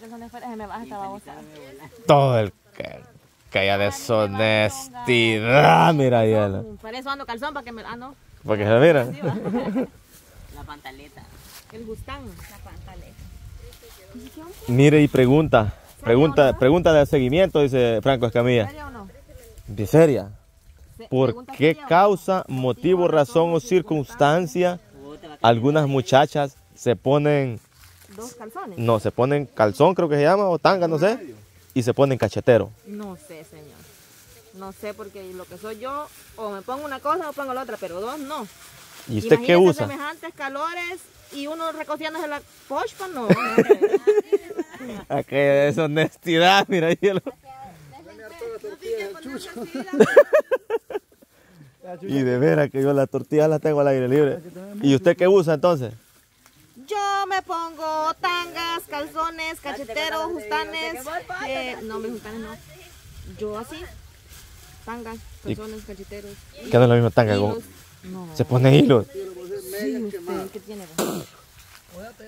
ese calzón de afuera, se me baja esta babosa. Todo el que, que haya deshonestidad, mira hielo. Por eso ando calzón, para que me... Ah, no. Porque se mira. La pantaleta. El gustán. Mire y pregunta. Pregunta, pregunta de seguimiento, dice Franco Escamilla. ¿Serio o no? ¿De seria? Se- ¿Por qué seria causa, motivo, razón o circunstancia algunas muchachas se ponen, Dos calzones. no, se ponen calzón creo que se llama, o tanga, no sé, y se ponen cachetero? No sé, señor. No sé, porque lo que soy yo, o me pongo una cosa o pongo la otra, pero dos no. ¿Y usted qué usa? semejantes calores y uno recogiéndose la pochpa, no. Ah, qué deshonestidad, mira hielo. Y de veras que yo las tortillas las tengo al aire libre. ¿Y usted qué usa entonces? Me pongo tangas, calzones, cacheteros, justanes. eh, no, mis justanes no. Yo así. Tangas, calzones, cacheteros. Que no es lo mismo tanga. hilos. No. Se pone hilos. Sí, usted, ¿qué tiene?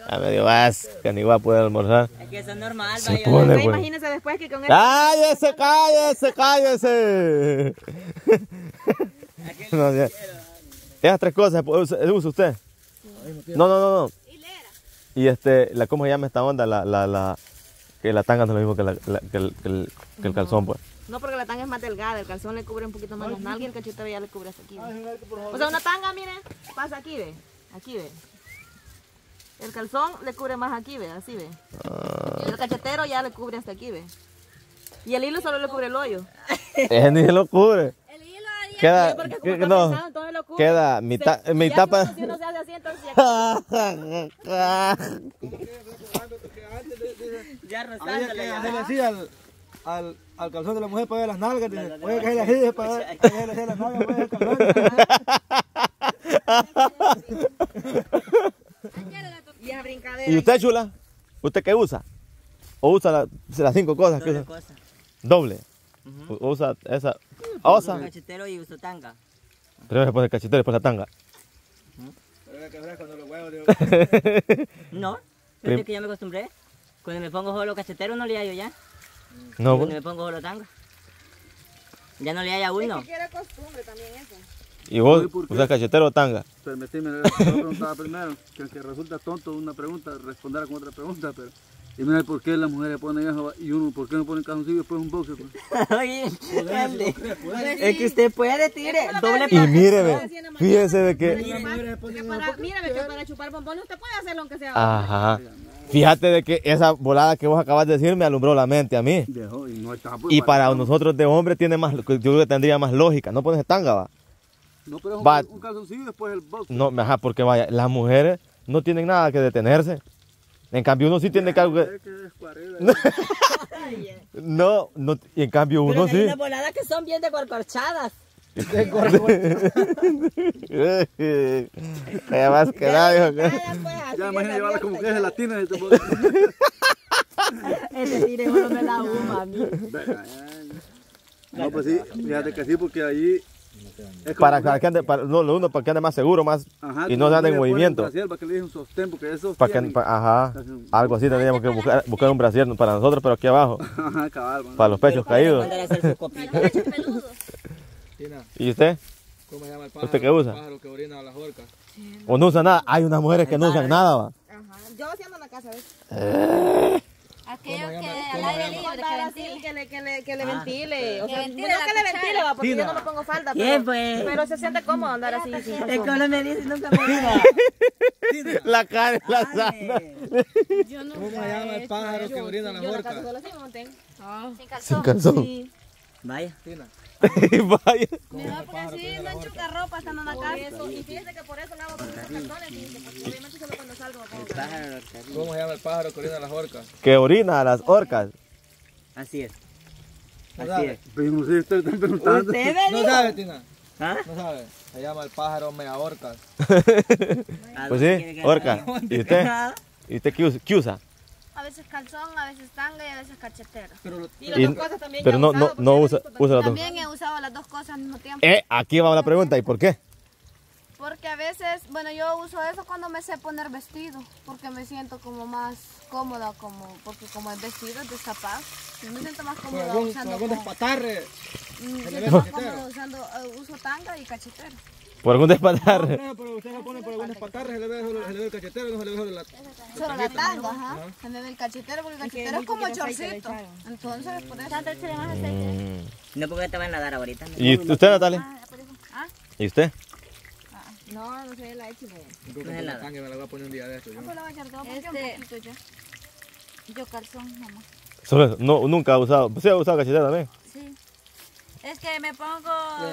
A medio vas, que ni va a poder almorzar. Es que eso es normal, Se vaya. pone Pues imagínese después que con el... ¡Cállese, cállese, cállese! No, ya. Esas tres cosas usa usa usted. No, no, no, no. Y este, la, ¿cómo se llama esta onda? La, la, la, que la tanga no es lo mismo que, la, la- que, el, que, el, que el calzón, pues. No, porque la tanga es más delgada, el calzón le cubre un poquito más las nalgas y el cachetero ya le cubre hasta aquí. ve. O sea, una tanga, miren, pasa aquí, ve. Aquí, ve. El calzón le cubre más aquí, ve, así, ve. Y el cachetero ya le cubre hasta aquí, ve. Y el hilo solo le cubre el hoyo. Ese ni se lo cubre. Queda, que- no, queda mitad, Se- mitad ya que pa- uno- Si uno se hace así, entonces ya... Ya rozándole que ya. hacerle así al, al, al calzón de la mujer para ver las nalgas. Dice, oye, que hacerle así para ver, que las nalgas para ver el calzón. Y esa brincadera. ¿Y usted, chula? ¿Usted qué usa? ¿O usa la- las cinco cosas que Doble usa? cosa. Doble. U- Usa esa. Osa. Cachetero y uso tanga. Primero se pone el cachetero y después la tanga. No lo huevo, digo. No, Prim- es que ya me acostumbré. Cuando me pongo solo cachetero no le hallo ya. No, Cuando pues. me pongo solo tanga. Ya no le haya uno. quiere costumbre también eso. ¿Y vos usas cachetero o tanga? Permitime, le preguntaba primero, que el que resulta tonto una pregunta, responderá con otra pregunta, pero... Y mira, ¿por qué las mujeres ponen eso y uno, por qué no ponen calzoncillo y después un boxer? Pues? Oye, ande. es que usted puede, tire doble Y míreme, fíjese de que. Mírame, que para chupar bombones usted puede hacerlo aunque sea. Ajá. Fíjate de que esa volada que vos acabas de decir me alumbró la mente a mí. Y no está pues, Y para nosotros de hombre tiene más, yo creo que tendría más lógica. No pones tanga, va. No, pero es un, un calzoncillo y después el boxer. No, ajá, porque vaya, las mujeres no tienen nada que detenerse. En cambio uno sí tiene que algo que-. No, no, y en cambio Pero uno que hay sí. unas voladas que son bien de corcorchadas. Ya más que nada, que- Ya imagina llevarla como que es gelatina. Ese tire uno me da uma a mí. Ya, ya. No, pues sí, fíjate que sí, porque ahí... Para, que- para que ande, para, no, lo uno para que ande más seguro, más Ajá, y no como ande en ponen movimiento. brasier Para que le un sostén, porque eso Para que, pa- ajá, algo así tendríamos que buscar, buscar un brasier para nosotros, pero aquí abajo, Ajá, cabal, para los pechos caídos. ¿Y usted? ¿Cómo se llama el pájaro? ¿Usted qué usa? El pájaro que orina a las orcas. ¿O no usa nada? Hay unas mujeres que no usan nada, va. Ajá. Yo haciendo en la casa, ¿ves? Aquellos que al aire libre, que le, que le, que le ventile. O sea, no que le ventile, va, porque yo no me pongo falda. ¿Qué, Pero, se siente cómodo andar así. que uno me dice nunca me. La cara la sala. Yo no ¿Cómo se llama el pájaro que orina a las Yo en la casa orcas? solo así me monté. Sin Sin calzón. Vaya. Tina, Vaya. Mejor porque así no enchuca ropa estando en la Por casa. eso, y fíjense que por eso lavo con esos fíjense, porque obviamente solo cuando salgo me. ¿Cómo se llama el pájaro que orina a las orcas? Que orina a las orcas. Así es. ¿No Así sabe? es. Pero no sé, ustedes están preguntando. ¿Usted me ¿No sabe, Tina? ¿Ah? No sabe. Se llama el pájaro mea orcas. ¿A Pues sí, orca. ¿Y usted? ¿Y usted qué usa? A veces calzón, a veces tanga y a veces cachetero. Pero Y las dos cosas también pero no, he no, usado, no usa, las dos. También he usado las dos cosas al mismo tiempo. Eh, aquí va la pregunta. ¿Y por qué? Porque a veces, bueno, yo uso eso cuando me sé poner vestido, porque me siento como más cómoda, como porque como el vestido es destapado, yo me siento más cómoda algún, usando algún como- mm, me siento más cómoda usando, eh, uso tanga y cachetero. Por algún despatarre. No, pero usted se pone por algún despatarre, se le ve, se le ve el cachetero, no se le ve la... Solo la tanga, ajá. Se me ve el cachetero porque el cachetero es como le chorcito. Entonces, por eso. Mm. No porque te van a dar ahorita. ¿Y usted, Natalia? ¿Y usted? No, no sé la hecho. güey. Yo creo que la tanga me la voy a poner un día de esto. Yo. Lo voy a echar todo Este- un poquito ya. Yo calzón, mamá. Solo eso. No, nunca ha usado. ¿Sí ha usado cachetera también? Es que me pongo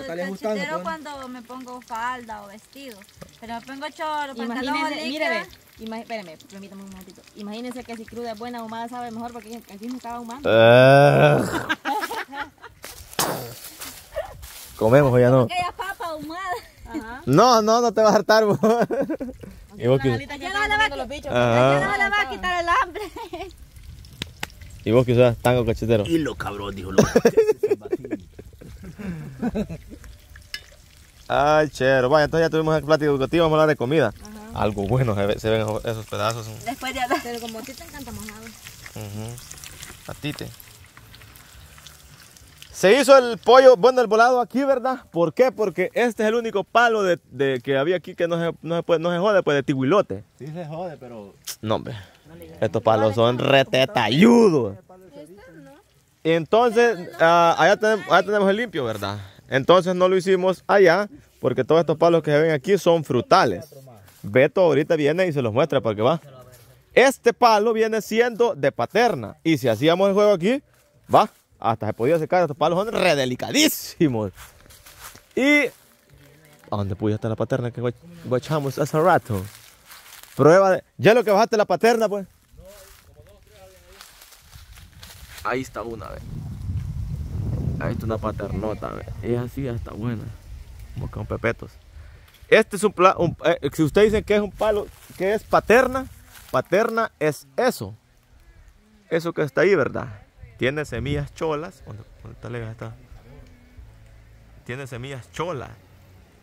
cachetero pues. cuando me pongo falda o vestido. Pero me pongo chorro, pantalón mire, líquida. ve. Ima- espérame, permítame un momentito. Imagínense que si cruda es buena, ahumada sabe mejor porque aquí no estaba ahumando. Ah. Comemos o ya no. Aquella papa ahumada. Ajá. No, no, no te vas a hartar. vos. ¿Y vos ya no le va a comiendo los bichos. Ajá. No le va a quitar el hambre. ¿Y vos qué usas? Tango cachetero. Y lo cabrón, dijo lo Ay, chero. Vaya, entonces ya tuvimos el plático educativo. Vamos a hablar de comida. Algo bueno se, ve- se ven esos pedazos. Después de hablar. Pero como a ti te encanta mojado. Ujú. A ti te. Se hizo el pollo, bueno, el volado aquí, ¿verdad? ¿Por qué? Porque este es el único palo de, de que había aquí que no se, no se, puede- no se jode, pues de tiguilote. Sí se jode, pero... No, hombre. Estos palos son retetayudos. Entonces, ah, allá, tenemos, el limpio, ¿verdad? Entonces no lo hicimos allá porque todos estos palos que se ven aquí son frutales. Beto ahorita viene y se los muestra para que va. Este palo viene siendo de paterna. Y si hacíamos el juego aquí, va, hasta se podía secar. Estos palos son re delicadísimos. Y... ¿A dónde pudo estar la paterna que guach- guachamos hace rato? Prueba de... ¿Ya lo que bajaste la paterna, pues? Ahí está una, ve. Ahí está una paternota, ve. Es así, está buena. Como con pepetos. Este es un, un- eh, si usted dice que es un palo, que es paterna, paterna es eso. Eso que está ahí, ¿verdad? Tiene semillas cholas. ¿Dónde, dónde está la está? Tiene semillas cholas.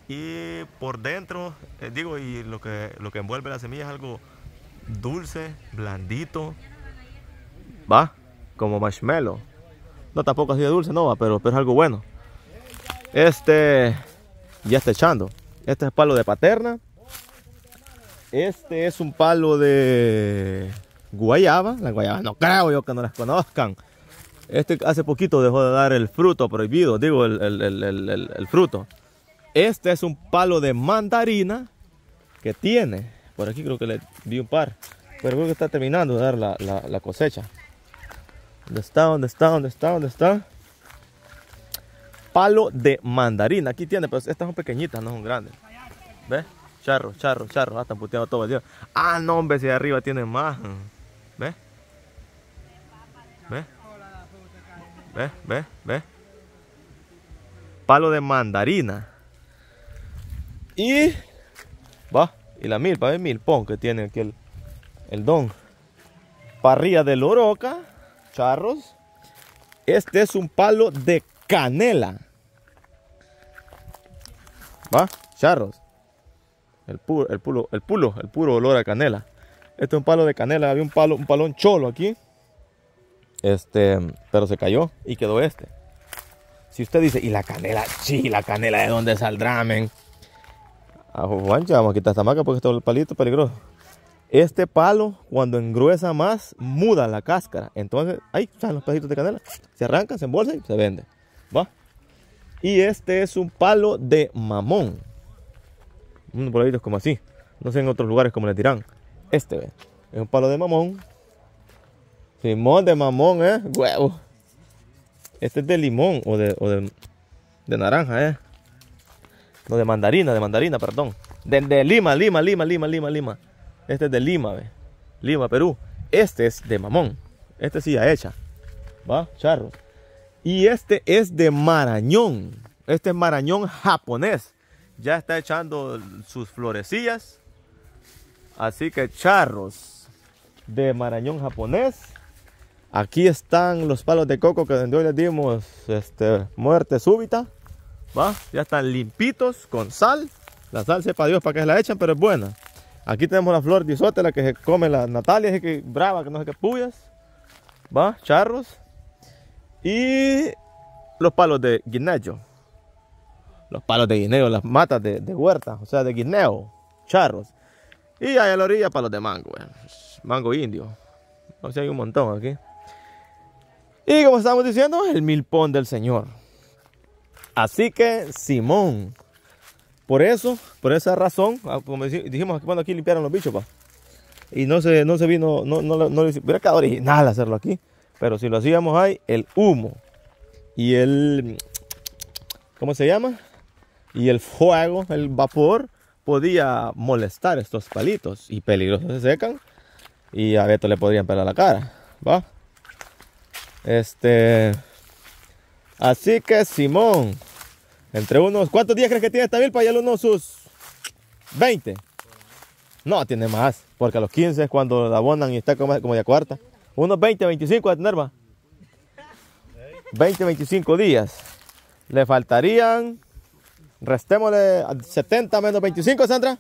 Y por dentro, eh, digo, y lo que, lo que envuelve la semilla es algo dulce, blandito. ¿Va? Como marshmallow. No, tampoco así de dulce, no pero, pero es algo bueno. Este ya está echando. Este es palo de paterna. Este es un palo de guayaba. Las guayabas no creo yo que no las conozcan. Este hace poquito dejó de dar el fruto prohibido, digo, el, el- el- fruto. Este es un palo de mandarina que tiene. Por aquí creo que le vi un par. Pero creo que está terminando de dar la- la cosecha. ¿Dónde está? ¿Dónde está? ¿Dónde está? ¿Dónde está? Palo de mandarina. Aquí tiene, pero estas son pequeñitas, no son grandes. ¿Ves? Charro, charro, charro. Ah, están puteando todo el día. Ah, no, hombre, si de arriba tienen más. ¿Ves? ¿Ves? ¿Ves? ¿Ves? ¿Ves? Palo de mandarina. Y va, y la milpa, el milpón que tiene aquí el, el don. Parrilla de loroca, charros. Este es un palo de canela. Va, charros. El puro, el puro, el puro, el puro olor a canela. Este es un palo de canela, había un palo, un palón cholo aquí. Este, pero se cayó y quedó este. Si usted dice, ¿y la canela? Sí, la canela de dónde saldrá, men. A Juancha, vamos a quitar esta maca porque este es el palito peligroso. Este palo, cuando engruesa más, muda la cáscara. Entonces, ahí están los pedacitos de canela. Se arrancan, se embolsan y se vende. ¿Va? Y este es un palo de mamón. Unos poladitos como así. No sé en otros lugares como le dirán. Este, ve. Es un palo de mamón. Simón de mamón, ¿eh? Huevo. Este es de limón o de, o de, de naranja, ¿eh? No, de mandarina, de mandarina, perdón. De, de Lima, Lima, Lima, Lima, Lima, Lima. Este es de Lima, ve. Lima, Perú. Este es de mamón. Este sí ya hecha. ¿Va? Charro. Y este es de marañón. Este es marañón japonés. Ya está echando sus florecillas. Así que charros de marañón japonés. Aquí están los palos de coco que donde hoy les dimos este, muerte súbita. ¿Va? Ya están limpitos con sal. La sal sepa Dios para qué la echan, pero es buena. Aquí tenemos la flor de isote, la que se come la Natalia, es que brava, que no sé qué puyas. Va, charros. Y los palos de guineo. Los palos de guineo, las matas de, huerta, o sea, de guineo, charros. Y ahí a la orilla palos de mango, mango indio. O sea, hay un montón aquí. Y como estamos diciendo, el milpón del Señor. Así que, Simón, por eso, por esa razón, ah, como dijimos cuando aquí limpiaron los bichos, pa. Y no se, no se vino, no, no, no, hubiera quedado original hacerlo aquí. Pero si lo hacíamos ahí, el humo y el, ¿cómo se llama? Y el fuego, el vapor, podía molestar estos palitos y peligrosos se secan. Y a Beto le podrían pelar la cara, ¿va? Este, así que Simón, entre unos, ¿cuántos días crees que tiene esta milpa? Ya unos sus 20. No, tiene más, porque a los 15 es cuando la abonan y está como, como de cuarta. Unos 20, 25 de tener, va. 20, 25 días. Le faltarían, restémosle a 70 menos 25, Sandra.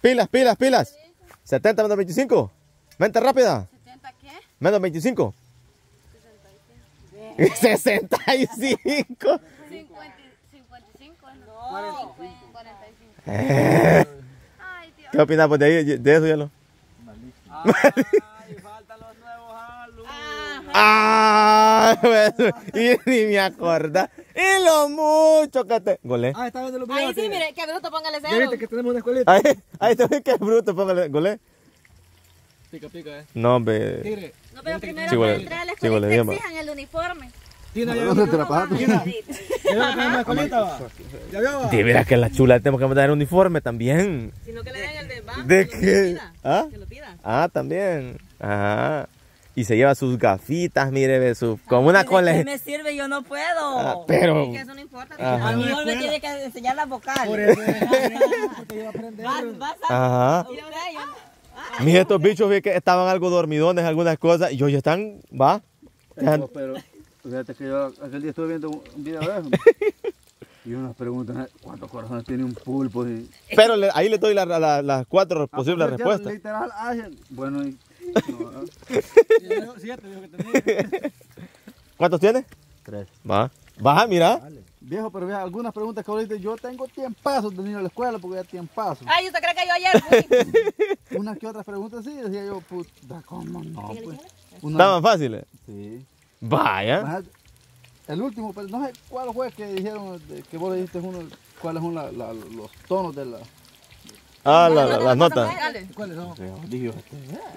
Pilas, pilas, pilas. 70 menos 25. Mente rápida. ¿70 qué? Menos 25. 65. 50, 55, no. 45. Eh, Ay, Dios. ¿Qué opinas pues, de, ahí- de eso, Yalo? Ah, bueno, y ni me acorda. Y lo mucho que te. Golé. Ah, está viendo los Ahí sí, mire, que bruto, póngale cero. viste que tenemos una escuelita. Ahí, ahí te ves que es bruto, póngale. Golé. Pica, pica, eh. No, hombre. Tigre. No, pero primero Sí, para huele- entrar a la sí, escuela te exijan el uniforme. Tina, ¿Dónde te la pasaste? De veras que la chula tenemos que mandar uniforme también. Sino que le den el de banco. ¿De qué? ¿Ah? Que lo pida. Ah, también. Ajá. Y se lleva sus gafitas, mire, ve, su, como una ¿De qué cole. me sirve? Yo no puedo. Ah, pero. Que eso no importa. A mí no me tiene que enseñar las Por vocales. eso, porque a aprender. Vas, vas a... Ajá. Yo- Mis estos bichos vi que estaban algo dormidones, algunas cosas, y hoy están, va. No, pero fíjate que yo aquel día estuve viendo un video de eso. Y unas preguntas, ¿cuántos corazones tiene un pulpo? Y, Pero le- ahí le doy la- la- las cuatro Ah, posibles pues, ya, respuestas. Literal, bueno, y, no, Siete dijo que tenía. ¿Cuántos tiene? Tres. Va. Baja, mira. viejo, pero viejo, algunas preguntas que ahorita yo tengo tiempazos de niño a la escuela porque ya tiempazos. Ay, ¿usted cree que yo ayer fui? Unas que otras preguntas sí, decía yo, puta, ¿cómo no? Pues, una, Estaban fáciles. sí. Vaya. El último, pero no sé cuál fue que dijeron, que vos le dijiste uno, cuáles son la- la- los tonos de la... Ah, la- la- las notas. ¿Cuáles son?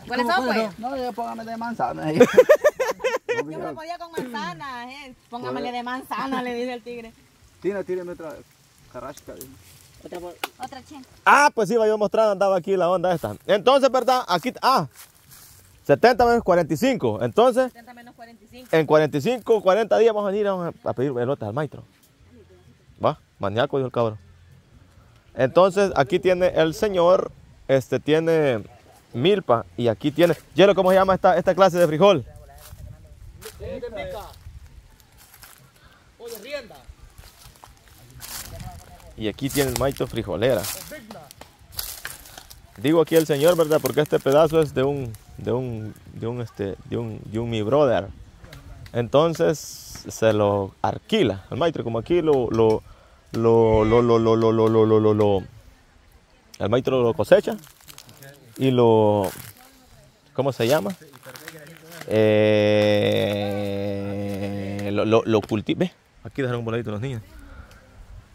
¿Cuáles son, pues? no, ya póngame de manzana. ahí. Yo me podía con manzana, eh. Póngamele de manzana, le dice el tigre. Tina, tírame otra carrasca. Otra chen. Ah, pues sí, iba a mostrar, andaba aquí la onda esta. Entonces, ¿verdad? Aquí, ah, 70 menos 45. Entonces, 70 menos 45. en 45, 40 días vamos a venir a, a pedir elotes al maestro. Va, maníaco, dijo el cabrón. Entonces, aquí tiene el señor, este tiene milpa y aquí tiene, Hielo, ¿cómo se llama esta, esta clase de frijol? Y aquí tiene el maestro frijolera. Digo aquí el señor, ¿verdad? Porque este pedazo es de un, de un, de un, este, de un, de un mi brother. Entonces se lo alquila al maestro, como aquí lo, lo, lo, lo, lo, lo, lo, lo, lo, lo, lo, lo- el maestro lo cosecha y lo, ¿cómo se llama? Eh, lo, lo, lo cultiva, aquí dejaron un voladito los niños.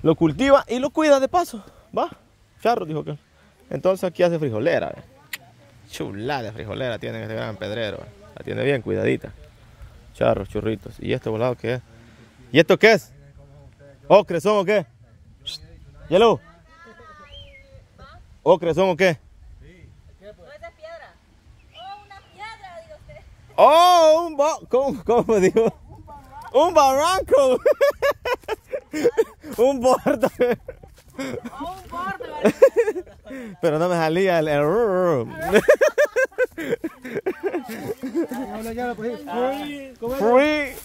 Lo cultiva y lo cuida de paso, va, charro dijo que. Entonces aquí hace frijolera, ve. Chulada de frijolera tiene este gran pedrero, la tiene bien cuidadita. Charros, churritos. ¿Y este volado qué es? ¿Y esto qué es? ¿Ocre son o qué? ¿Yellow? ¿Ocre son o qué? ¡Oh! Un ba ¿Cómo, cómo dijo? ¡Un barranco! ¡Un bordo! Pero no me salía el... pues. Free. Free...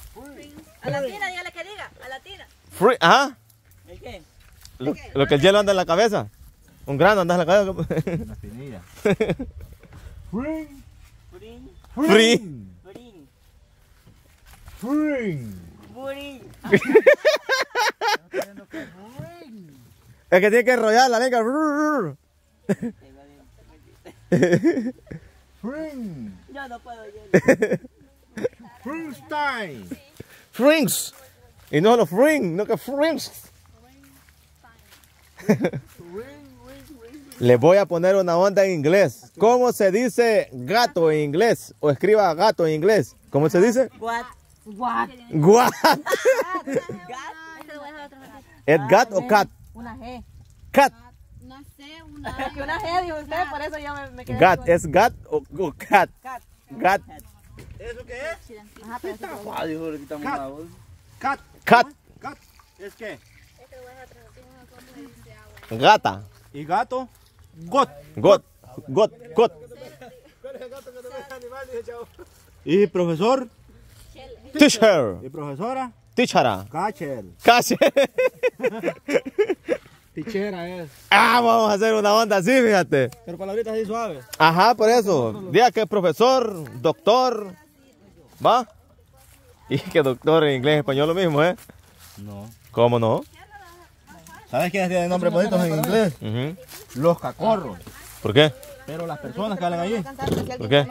A la tina, dígale que diga. A la tina. Free... ¿Ah? ¿El qué? lo, lo que el hielo anda en la cabeza. Un grano anda en la cabeza. Una espinilla. Free. Es que tiene que enrollar la lengua. Yo no puedo. Frings. Y no los fring, no que frings. Les voy a poner una onda en inglés. ¿Cómo se dice gato en inglés? O escriba gato en inglés. ¿Cómo se dice? What? What? What? ¿Es gat o cat? Una G. Cat. No sé, una. Que una G dijo usted, por eso yo me, me quedé. Gat. con- ¿Es gat o, o cat? Cat. Gat. ¿Eso qué es? Ajá, pero fue- Ah, dijo, le quitamos la voz. Cat. Cat. Cat. ¿Es qué? Gata. Y gato. Got. Got. Got. Got. Y profesor. Teacher. Y profesora. Teachera. Catcher. Casi. Tichera es. Ah, vamos a hacer una onda así, fíjate. Pero palabritas así suaves. Ajá, por eso. Diga que es profesor, doctor. ¿Va? Y que doctor en inglés y español lo mismo, ¿eh? No. ¿Cómo no? ¿Sabes quiénes tienen nombres bonitos en inglés? Los cacorros. ¿Por qué? Pero las personas que hablan allí. ¿Por qué?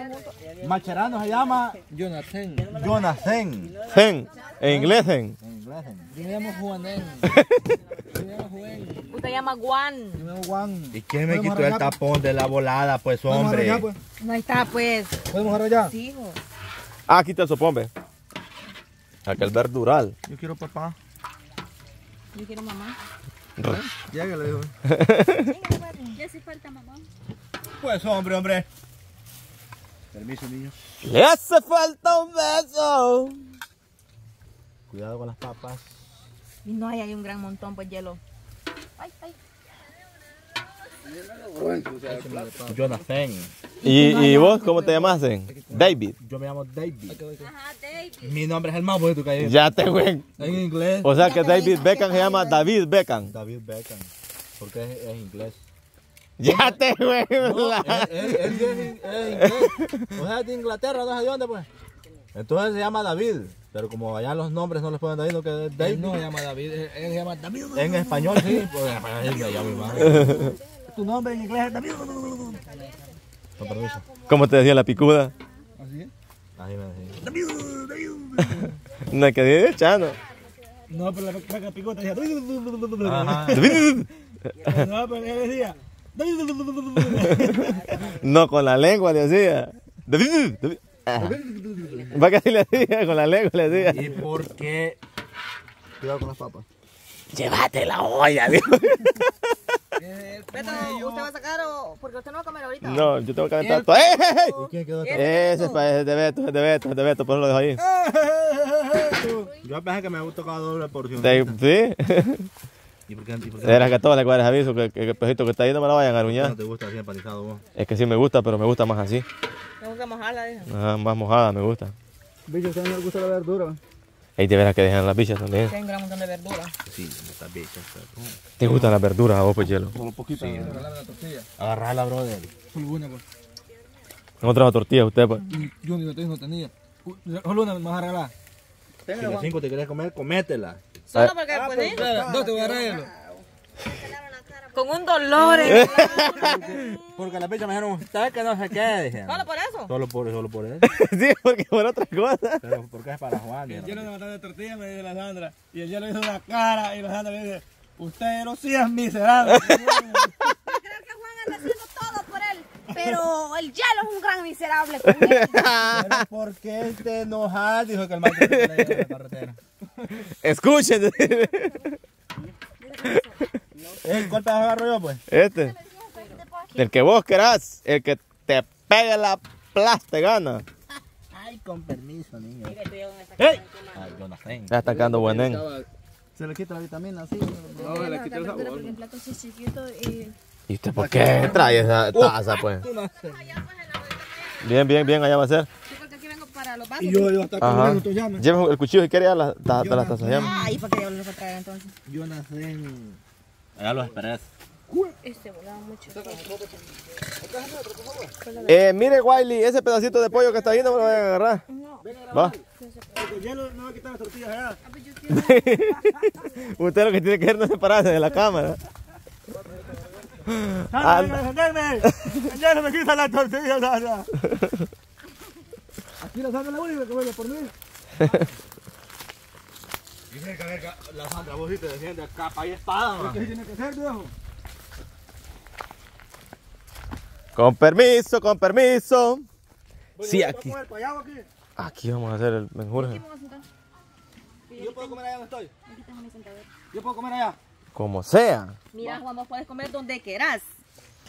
Macherano se llama Jonathan. Jonathan. Zen. En inglés, zen. En inglés. Yo me llamo Juanén. Yo me llamo Juan. Usted llama Juan. Yo me llamo Juan. ¿Y quién me quitó el tapón de la volada, pues, ¿Podemos hombre? arreglar, pues? No está, pues. ¿Podemos arreglar? Sí, hijo. Ah, aquí está el sopón, ve. Aquel verdural. Yo quiero papá. Yo quiero mamá. Lléguele, dijo. Ya sí falta mamá. Pues, hombre, hombre. Permiso, niños. Le hace falta un beso. Cuidado con las papas. Y no hay, hay un gran montón, pues hielo. Jonathan. ¿Y, y vos cómo te llamas, zen? David. Yo me llamo David. Ajá, David. Mi nombre es el más bonito que hay. Ya te güey. En inglés. O sea que David Beckham se llama David Beckham. David Beckham. Porque es, es inglés. Ya te güey. No, él, él- él es, es inglés. O sea, es de Inglaterra, no sé de dónde, pues. Entonces se llama David. Pero como allá los nombres no les ponen David, no que es David. Él no se llama David, él él se llama David. En español sí. Pues en español sí, que ya mi madre. Tu nombre en inglés es David. Con permiso. ¿Cómo te decía la picuda? ¿Así es? Así me decía. No hay que decir chano. No, pero la caca picota decía. Ajá. No, pero él decía. No, con la lengua le. Ajá. Va que así le decía, con la lengua le decía. ¿Y por qué? Cuidado con las papas. Llévate la olla, dijo. Beto, ¿usted va a sacar o...? Porque usted no va a comer ahorita. No, yo tengo que aventar todo. ¡Ey, ey, ey! ¿Y quién quedó acá? Ese es, pa- es de Beto, es de Beto, es de Beto, por eso lo dejo ahí. Yo pensé que me había tocado doble porción. ¿Sí? ¿Y por qué, y por qué Era que a todos les les aviso que, que el pejito que está ahí no me lo vayan a no aruñar. te gusta así empanizado vos? Es que sí me gusta, pero me gusta más así. Tengo que mojarla, dijo. Ajá, más mojada me gusta. Bicho, a usted no le gusta la verdura. Ahí te verás que dejan las bichas también. Tengo un gran montón de verduras. Sí, estas bichas. pero- ¿Te gustan las verduras a vos, pues, hielo? Solo poquito. Sí. Regalarme la tortilla. Agarrala, brother. Solo una, pues. No trajo tortillas usted, pues. Y Yo ni no tenía, no tenía. Solo una me vas a regalar. Si las cinco te quieres comer, cométela. Solo porque, pues, sí. Dos te voy a regalar. Con un dolor. en- Porque las bichas me dijeron, usted que no qué, dijeron. Solo por eso. Solo por, solo por eso. sí, porque por otra cosa. Pero porque es para Juan. El ¿no? hielo levantó de tortilla, me dice la Sandra. Y el hielo hizo una cara y la Sandra le dice, usted no seas miserable. Creo que Juan anda haciendo todo por él. Pero el hielo es un gran miserable con él. Pero ¿por qué te enojas? Dijo que el maestro la a la carretera. Escuchen. ¿El cuál pedazo agarro yo, pues? Este. El que vos querás, el que te pegue la plasta gana. Ay, con permiso, niño. ¡Ey! Ay, Jonathan. Ya está quedando buenén. Se le quita la vitamina, así. No, le quité el sabor. Porque el plato es chiquito y... ¿Y usted por qué trae esa taza, pues? Bien, bien, bien, allá va a ser. Sí, porque aquí vengo para los vasos. Y yo iba a estar. Lleve el cuchillo si quiere ya la, ta- ta- las tazas. Ay, ¿para qué diablos lo traer entonces? Jonathan. Allá los. Este volaba mucho. Eh, mire, Wiley, ese pedacito de pollo que está ahí no me lo vayan a agarrar. Va. No va a quitar las tortillas allá. Usted lo que tiene que hacer no es separarse de la cámara. ¡Sandra, Anda. venga a me quitan las tortillas, Sandra! Aquí la Sandra la única que vuelve por mí. Dice que a ver, la Sandra, vos sí te defiendes capa y espada. ¿Qué tiene que hacer, viejo? Con permiso, con permiso. Sí, ¿Voy a aquí. comer payado aquí? Aquí vamos a hacer el menjurje. ¿Yo puedo comer allá donde estoy? ¿Yo puedo comer allá? Como sea. Mira, Juan, vos puedes comer donde quieras.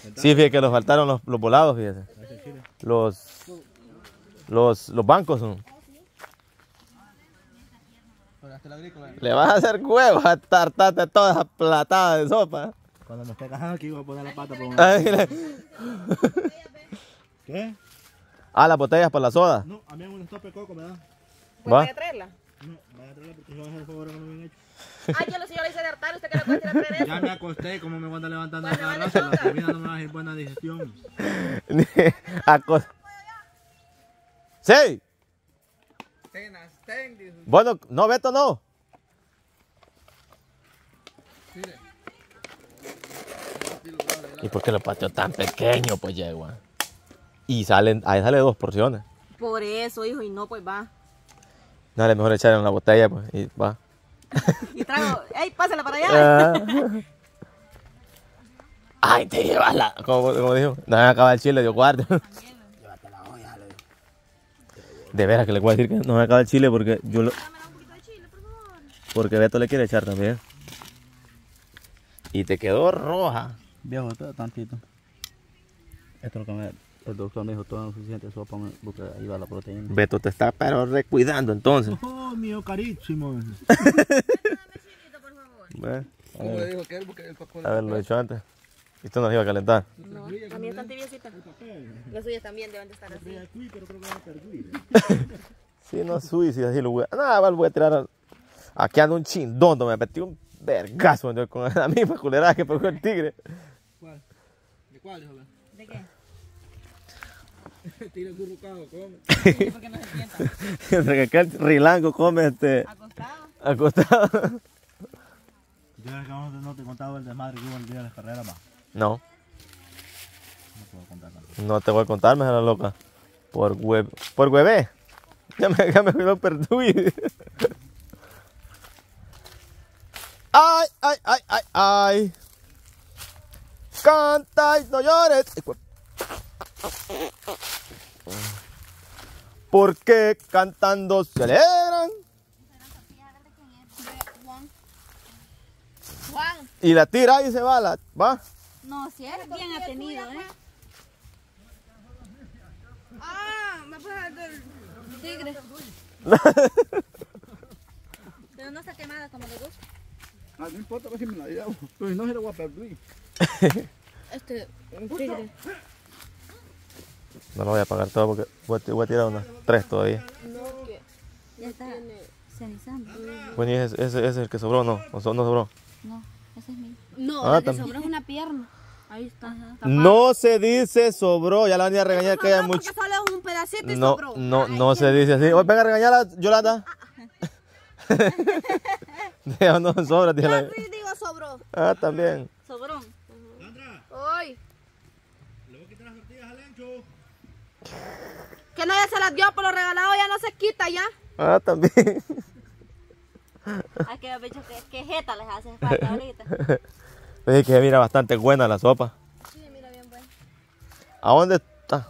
Sí, fíjate que nos faltaron los, los volados, fíjese. Los, los, los bancos son. Le vas a hacer huevos a tartarte toda esa platada de sopa. Cuando me esté cajando aquí voy a poner la pata por un Ay, le- ¿Qué? Ah, las botellas para la soda. No, a mí un estope de coco me da. Va. ¿Puedes a traerla? No, vaya a traerla porque yo voy a hacer el favor que no bien hecho. Ay, yo lo sé, yo le hice de hartar, usted que le cuesta a traer eso. Ya me acosté, como me van a levantando Bueno, cada rato, la comida no me va a ir buena digestión. Acos- Sí. Bueno, no, Beto, no. ¿Y por qué lo pateó tan pequeño, pues, yegua? Y salen, ahí sale dos porciones. Por eso, hijo, y no, pues va. Dale, mejor echar en una botella, pues, y va. Y trago, ey, pásala para allá. Ah. Ay, te llevas la. Como, como dijo, no me acaba el chile, Dios guarde. De veras que le voy a decir que no me acaba el chile porque yo lo. Porque Beto le quiere echar también. Y te quedó roja. Viejo, tantito. Esto es lo que me, el doctor me dijo, todo es suficiente sopa, porque ahí va la proteína. Beto te está pero recuidando entonces. Oh, mío carísimo. A ¿Cómo le ver, dijo que él? Porque él para a ver, lo he hecho antes. Esto nos iba a calentar. No, la mía están tibiecitas. Las suyas también deben de estar así. Si no si así lo voy a. Nada, igual voy a tirar. a- Aquí ando un chindondo, me metí un vergazo yo, con la misma culerada que pegó el tigre. ¿De cuál, dijo? ¿De qué? Tira el currucado, come. Porque no se sienta. Mientras que aquel rilango come este. Acostado. acostado. Yo creo que no te- no te contaba el desmadre que hubo el día de las carreras, va. No, No te voy a contar nada. no te voy a contar, me la loca. Por web. Por hueve. Ya me, ya me lo perdí. Ay, ay, ay, ay, ay. Canta y no llores. Porque cantando se alegran y la tira y se va, la, va. No, si es bien atenido, ¿eh? Ah, me pasa del tigre. Pero no está quemada como le gusta. Ah, no importa, pues si me la llevo. Pero si no, se la voy a perder. Este, un tigre. No lo voy a pagar todo porque voy a, voy a tirar unas tres todavía. Ya está cenizando. Bueno, y ese, ese, ese es el que sobró, ¿no? ¿O so- no sobró? No. No, Ah, la que sobró es una pierna. Ahí está. No se dice sobró, ya la van a regañar que haya mucho. Porque solo es un pedacito y No, sobró. no, no se dice así. Oye, venga a regañarla, Yolanda. Ya no sobra, tía. la- Sí, digo sobró. Ah, también. Sobrón. Hoy. Que nadie se las dio por lo regalado, ya no se quita ya. Ah, también. Hay que dicho que, que jeta les hace falta ahorita. Oye, que mira bastante buena la sopa. Sí, mira bien bueno. ¿A dónde está?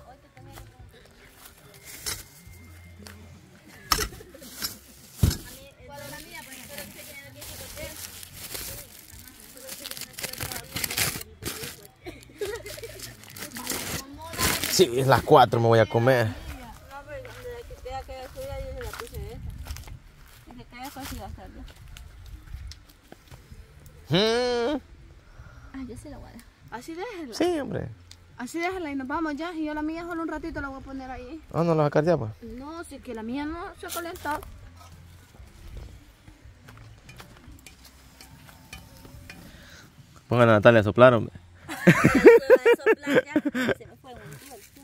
Sí, es las cuatro me voy a comer. No, pero desde que queda que suya yo se la puse esa. Desde que haya casi va a estar ya. Ah, yo se la voy a dejar. Así déjela. Sí, hombre. Así déjela y nos vamos ya. Y yo la mía solo un ratito la voy a poner ahí. Ah, no la sacar ya, pues. No, si es que la mía no se ha calentado. Pongan a Natalia a soplar, hombre. Se me fue un tío.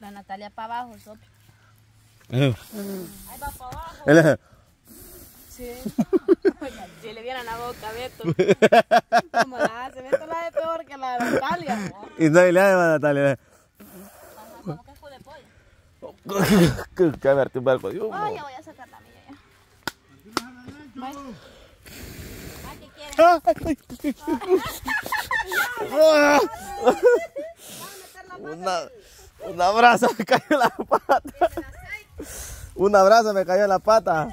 La Natalia para abajo, sopla. Eh, Ahí va para abajo. Sí. si le vieran la boca, Beto. Como la hace, Beto la hace peor que la de Natalia. ¿no? Y no, y le hace a Natalia. Como casco de pollo. Que Cállate un barco. Dios, Ay, ya voy a sacar la mía ya. Ah, ¿qué quieres? Una, una brasa me cayó en la pata. Una brasa me cayó en la pata.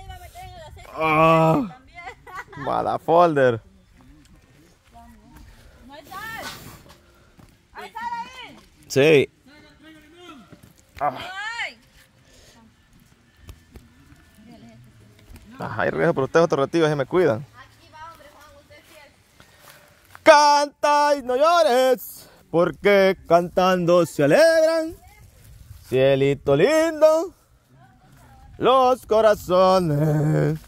Ah, mala folder. Sí. Ah, Ahí regreso por ustedes otro ratito, se me cuidan. Canta y no llores, porque cantando se alegran. Cielito lindo, los corazones.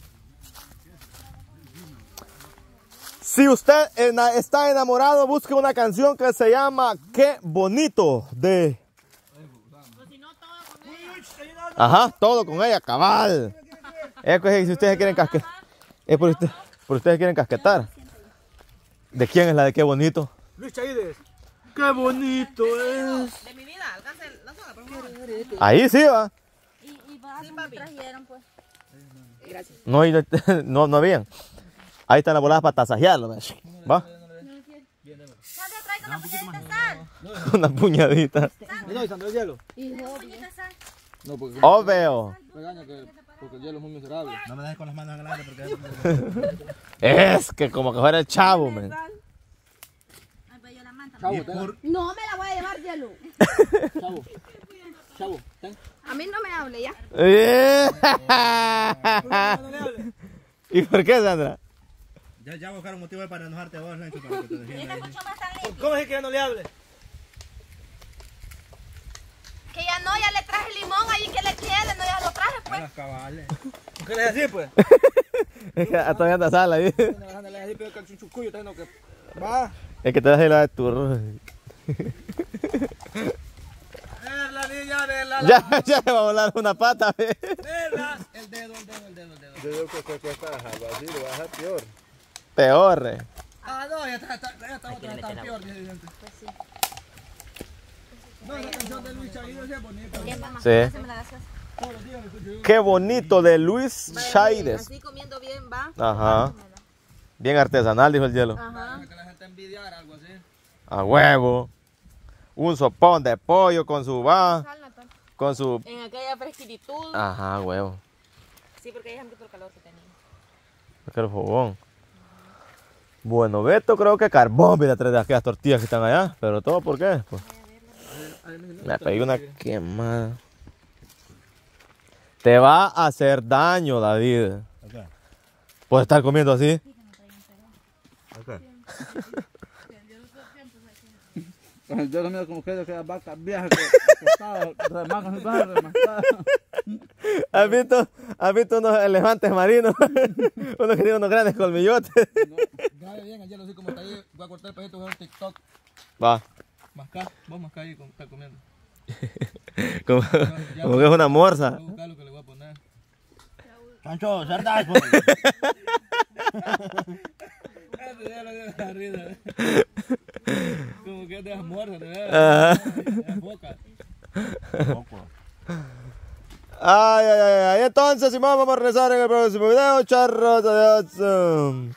Si usted está enamorado, busque una canción que se llama Qué bonito de. Ajá, todo con ella, cabal. Es que si ustedes quieren casquetar. Es por, usted, por ustedes quieren casquetar. ¿De quién es la de qué bonito? Luis Chaides. Qué bonito es. De mi vida, alcance por favor. Ahí sí va. Y, y me trajeron, pues. No, hay- no, no habían. Ahí están las boladas para tasajearlo. ¿ves? ¿Va? Sandra, traigo una puñadita de sal. Una puñadita. ¿Le doy Sandra el hielo? No, porque Oh, veo. porque el hielo es muy miserable. No me dejes con las manos en el aire porque... Es que como que fuera el chavo, manta. Chavo, tenga. No me la voy a llevar, Yelu. Chavo. Chavo, ten. A mí no me hable ya. ¿Y por qué, Sandra? Ya, ya buscar un motivo para enojarte a vos, Lancho, para que te defiendas. ¿Cómo es que ya no le hable? Que ya no, ya le traje limón ahí que le quiere, no ya lo traje pues. Las cabales. ¿Qué le decís, pues? Anda sala pero que el chuchucuyo está que va. Es que te das la de tu. Verla, niña, verla. Ya, ya le va a volar una pata. Verla. El dedo, el dedo, el dedo, el dedo. Yo digo que está así, lo vas a dejar peor. Peor. Ah, no, ya está, está, ya está otra, está peor, dice Vicente. No, la canción de Luis Chaides es bonita. Sí. Qué bonito de Luis Chaides. Así comiendo bien, va. Ajá. Bien artesanal, dijo el hielo. Ajá. Que la gente envidiara algo así. A huevo. Un sopón de pollo con su va. Con su. En aquella fresquititud. Ajá, huevo. Sí, porque ahí es el calor que tenía. Porque el fogón. Bueno, Beto creo que carbón viene atrás de aquellas tortillas que están allá. Pero todo por qué? Pues, me pegué una quemada. Te va a hacer daño, David. Por estar comiendo así. Ok. Yo lo miro como que aquellas vacas viejas que acostadas, remangan y remascadas. ¿Has visto, ¿Has visto unos elefantes marinos? unos que tienen unos grandes colmillotes. Grabe bien, ayer así como está ahí. Voy a cortar el pedito, voy a ver TikTok. Va. Mascar, vos mascar ahí como está comiendo. Como, como que es una morsa. Voy a buscar lo que le voy a poner. Chancho, cerdas, pues. Ya lo dio la risa. Como que es de las muertas, de Ajá. las bocas. Ay, ay, ay. Entonces, Simón, vamos a regresar en el próximo video. Charros, adiós.